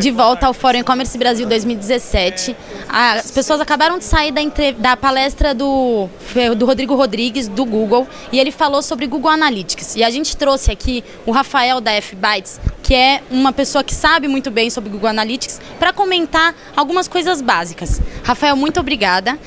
de volta ao Fórum E-Commerce Brasil 2017. As pessoas acabaram de sair da, da palestra do, do Rodrigo Rodrigues, do Google, e ele falou sobre Google Analytics. E a gente trouxe aqui o Rafael da F-Bytes, que é uma pessoa que sabe muito bem sobre Google Analytics, para comentar algumas coisas básicas. Rafael, muito obrigada.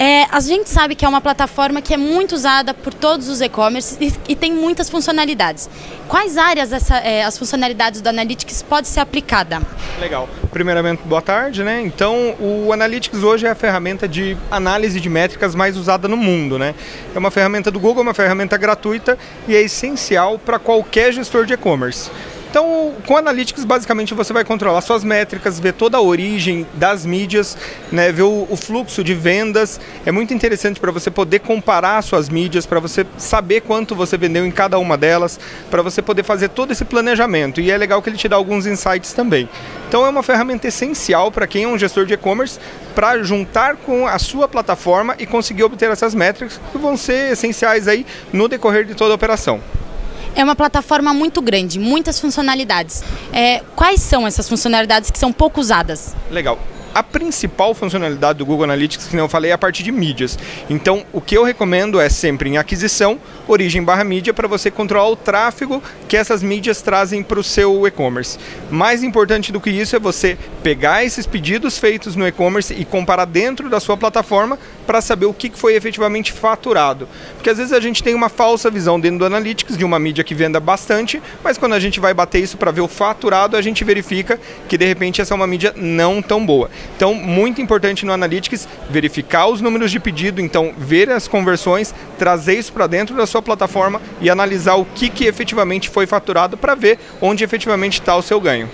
É, a gente sabe que é uma plataforma que é muito usada por todos os e-commerce e, e, tem muitas funcionalidades. Quais áreas essa, é, as funcionalidades do Analytics pode ser aplicada? Legal. Primeiramente, boa tarde. Né? Então, o Analytics hoje é a ferramenta de análise de métricas mais usada no mundo. Né? É uma ferramenta do Google, uma ferramenta gratuita e é essencial para qualquer gestor de e-commerce. Então, com Analytics, basicamente você vai controlar suas métricas, ver toda a origem das mídias, né, ver o, o fluxo de vendas. É muito interessante para você poder comparar suas mídias, para você saber quanto você vendeu em cada uma delas, para você poder fazer todo esse planejamento. E é legal que ele te dá alguns insights também. Então, é uma ferramenta essencial para quem é um gestor de e-commerce para juntar com a sua plataforma e conseguir obter essas métricas que vão ser essenciais aí no decorrer de toda a operação. É uma plataforma muito grande, muitas funcionalidades. É, quais são essas funcionalidades que são pouco usadas? Legal a principal funcionalidade do Google Analytics, que eu falei, é a parte de mídias. Então, o que eu recomendo é sempre em aquisição, origem barra mídia, para você controlar o tráfego que essas mídias trazem para o seu e-commerce. Mais importante do que isso é você pegar esses pedidos feitos no e-commerce e comparar dentro da sua plataforma para saber o que foi efetivamente faturado. Porque às vezes a gente tem uma falsa visão dentro do Analytics de uma mídia que venda bastante, mas quando a gente vai bater isso para ver o faturado, a gente verifica que de repente essa é uma mídia não tão boa. Então, muito importante no Analytics verificar os números de pedido, então ver as conversões, trazer isso para dentro da sua plataforma e analisar o que, que efetivamente foi faturado para ver onde efetivamente está o seu ganho.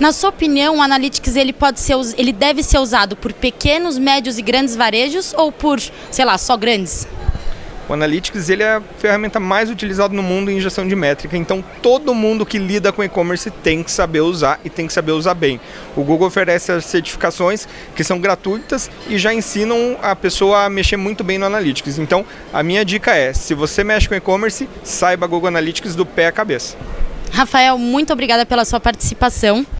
Na sua opinião, o Analytics ele pode ser, ele deve ser usado por pequenos, médios e grandes varejos ou por, sei lá, só grandes? O Analytics ele é a ferramenta mais utilizada no mundo em gestão de métrica, então todo mundo que lida com e-commerce tem que saber usar e tem que saber usar bem. O Google oferece as certificações que são gratuitas e já ensinam a pessoa a mexer muito bem no Analytics. Então, a minha dica é, se você mexe com e-commerce, saiba Google Analytics do pé à cabeça. Rafael, muito obrigada pela sua participação.